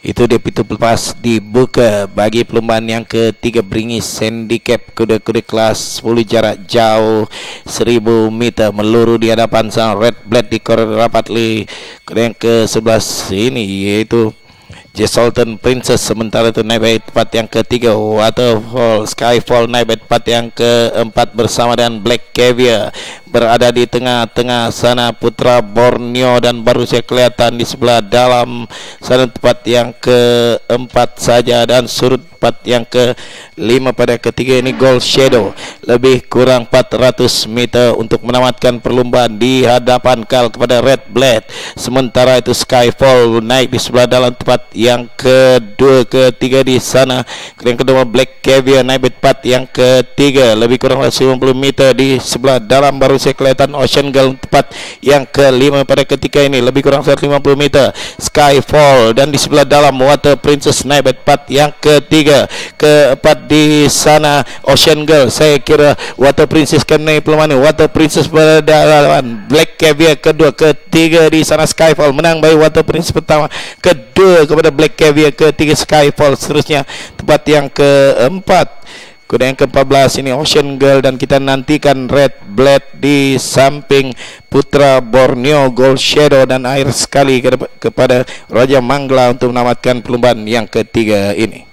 Itu dia pintu lepas dibuka bagi perlombaan yang ketiga beringis handicap kuda-kuda kelas 10 jarak jauh 1000 meter meluru di hadapan sang red blood di koridor rapat li yang ke-11 ini yaitu J. Princess sementara itu naik baik tempat yang ketiga Waterfall Skyfall naik baik tempat yang keempat bersama dengan Black Caviar berada di tengah-tengah sana Putra Borneo dan baru saya kelihatan di sebelah dalam sana tempat yang keempat saja dan surut tempat yang ke lima pada ketiga ini Gold Shadow. Lebih kurang 400 meter untuk menamatkan perlombaan di hadapan kal kepada Red Blade. Sementara itu Skyfall naik di sebelah dalam tempat yang kedua ketiga di sana. Yang kedua Black Caviar naik di tempat yang ketiga. Lebih kurang 50 meter di sebelah dalam baru saya kelihatan Ocean Girl tempat yang kelima pada ketika ini. Lebih kurang 150 meter. Skyfall. Dan di sebelah dalam Water Princess naik di tempat yang ketiga. Keempat di sana Ocean Girl. Saya kira Water Princess kan naik peluang Water Princess berdalam Black Caviar kedua ketiga di sana Skyfall. Menang bagi Water Princess pertama. Kedua kepada Black Caviar ketiga Skyfall. Seterusnya tempat yang keempat. Kuda yang ke-14 ini Ocean Girl. Dan kita nantikan Red Blade di samping Putra Borneo Gold Shadow dan air sekali kepada Raja Mangla untuk menamatkan perlombaan yang ketiga ini.